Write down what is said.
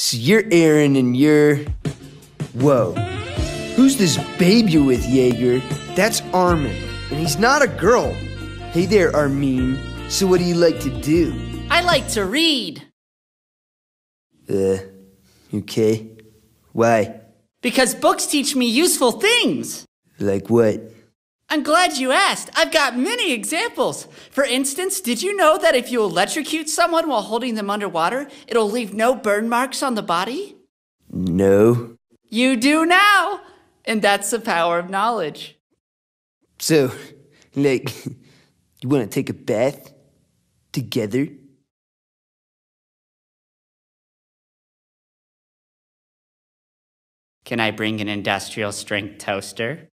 So you're Eren and you're. Whoa. Who's this baby with Jaeger? That's Armin, and he's not a girl. Hey there, Armin. So what do you like to do? I like to read. Uh, okay. Why? Because books teach me useful things. Like what? I'm glad you asked. I've got many examples. For instance, did you know that if you electrocute someone while holding them underwater, it'll leave no burn marks on the body? No. You do now. And that's the power of knowledge. So, like, you want to take a bath? Together? Can I bring an industrial strength toaster?